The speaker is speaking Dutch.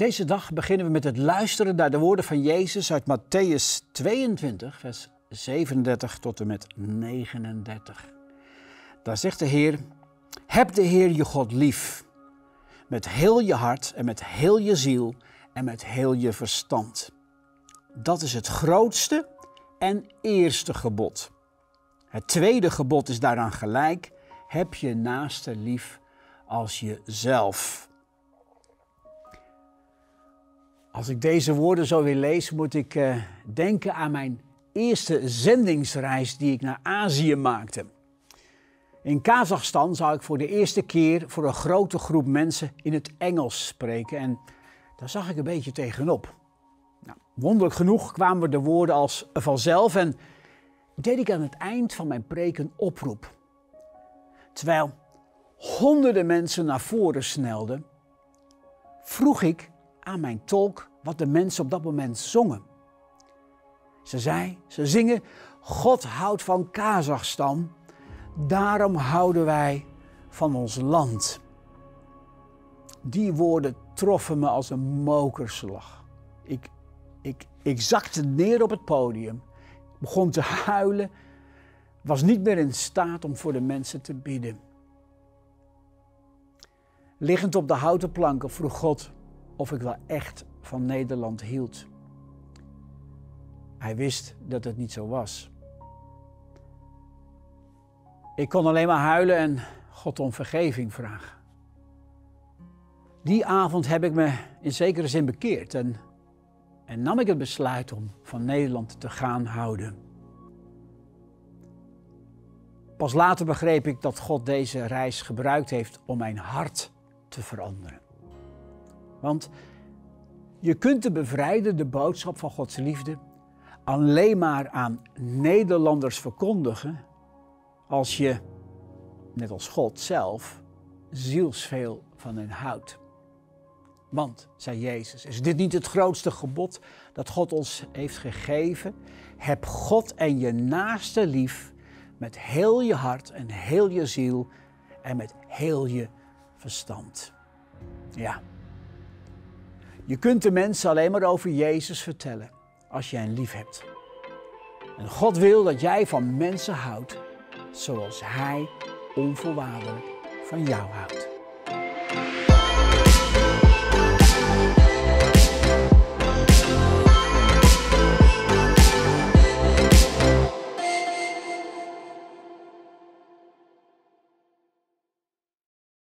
Deze dag beginnen we met het luisteren naar de woorden van Jezus uit Matthäus 22, vers 37 tot en met 39. Daar zegt de Heer: Heb de Heer je God lief, met heel je hart en met heel je ziel en met heel je verstand. Dat is het grootste en eerste gebod. Het tweede gebod is daaraan gelijk: heb je naaste lief als jezelf. Als ik deze woorden zo weer lees, moet ik uh, denken aan mijn eerste zendingsreis die ik naar Azië maakte. In Kazachstan zou ik voor de eerste keer voor een grote groep mensen in het Engels spreken en daar zag ik een beetje tegenop. Nou, wonderlijk genoeg kwamen de woorden als vanzelf en deed ik aan het eind van mijn preek een oproep. Terwijl honderden mensen naar voren snelden, vroeg ik aan mijn tolk wat de mensen op dat moment zongen. Ze zei, ze zingen, God houdt van Kazachstan, daarom houden wij van ons land. Die woorden troffen me als een mokerslag. Ik, ik, ik zakte neer op het podium, begon te huilen, was niet meer in staat om voor de mensen te bidden. Liggend op de houten planken vroeg God of ik wel echt van Nederland hield. Hij wist dat het niet zo was. Ik kon alleen maar huilen en God om vergeving vragen. Die avond heb ik me in zekere zin bekeerd en, en nam ik het besluit om van Nederland te gaan houden. Pas later begreep ik dat God deze reis gebruikt heeft om mijn hart te veranderen. Want je kunt de bevrijdende boodschap van Gods liefde alleen maar aan Nederlanders verkondigen als je, net als God zelf, zielsveel van hen houdt. Want, zei Jezus, is dit niet het grootste gebod dat God ons heeft gegeven? Heb God en je naaste lief met heel je hart en heel je ziel en met heel je verstand. Ja. Je kunt de mensen alleen maar over Jezus vertellen als je hen lief hebt. En God wil dat jij van mensen houdt zoals Hij onvoorwaardelijk van jou houdt.